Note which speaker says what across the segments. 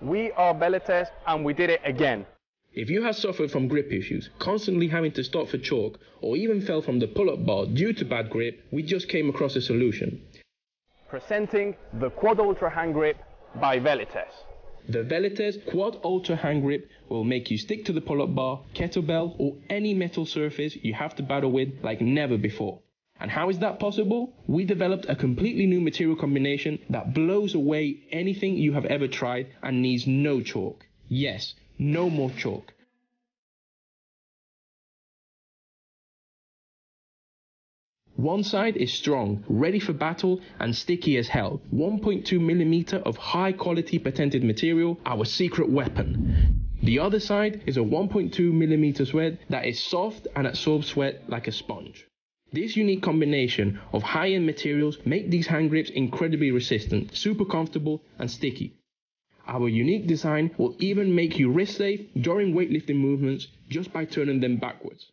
Speaker 1: We are Velites and we did it again.
Speaker 2: If you have suffered from grip issues, constantly having to stop for chalk, or even fell from the pull-up bar due to bad grip, we just came across a solution.
Speaker 1: Presenting the Quad Ultra Hand Grip by Velites.
Speaker 2: The Velites Quad Ultra Hand Grip will make you stick to the pull-up bar, kettlebell, or any metal surface you have to battle with like never before. And how is that possible? We developed a completely new material combination that blows away anything you have ever tried and needs no chalk. Yes, no more chalk. One side is strong, ready for battle, and sticky as hell. 1.2 millimeter of high quality patented material, our secret weapon. The other side is a 1.2 millimeter sweat that is soft and absorbs sweat like a sponge. This unique combination of high-end materials make these hand grips incredibly resistant, super comfortable, and sticky. Our unique design will even make you wrist safe during weightlifting movements just by turning them backwards.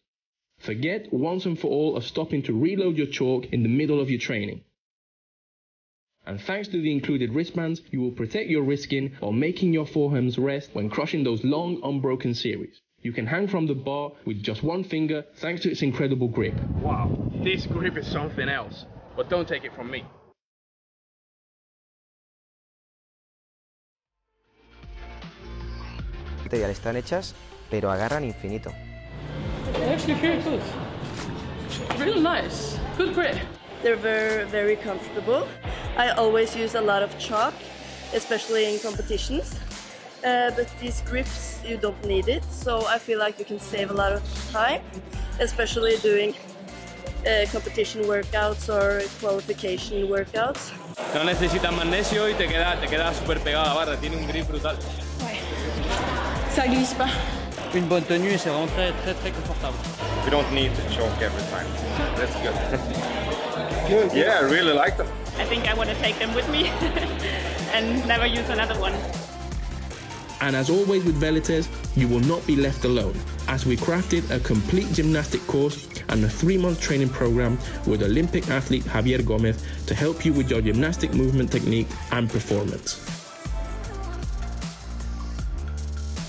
Speaker 2: Forget once and for all of stopping to reload your chalk in the middle of your training. And thanks to the included wristbands, you will protect your wrist skin while making your forearms rest when crushing those long unbroken series. You can hang from the bar with just one finger thanks to its incredible grip.
Speaker 1: Wow, this grip is something else. But don't take it from me.
Speaker 3: material están hechas, pero agarran infinito.
Speaker 4: They actually feel good. Real nice. Good grip.
Speaker 5: They're very, very comfortable. I always use a lot of chalk, especially in competitions. Uh, but these grips, you don't need it, so I feel like you can save a lot of time, especially doing uh, competition workouts or qualification workouts.
Speaker 6: No necesitas magnesio y te queda, te queda súper pegada la barra, tiene un grip brutal.
Speaker 4: Ouais. Ça glisse pas.
Speaker 6: Une bonne tenue c'est vraiment très très très confortable.
Speaker 7: We don't need to choke every time. That's good. good. Yeah, I really like them.
Speaker 8: I think I want to take them with me and never use another one.
Speaker 2: And as always with Velites, you will not be left alone, as we crafted a complete gymnastic course and a three-month training program with Olympic athlete Javier Gomez to help you with your gymnastic movement technique and performance.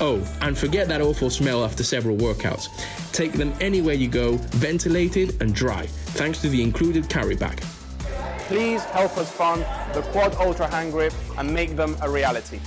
Speaker 2: Oh, and forget that awful smell after several workouts. Take them anywhere you go, ventilated and dry, thanks to the included carry bag.
Speaker 1: Please help us fund the Quad Ultra Hand Grip and make them a reality.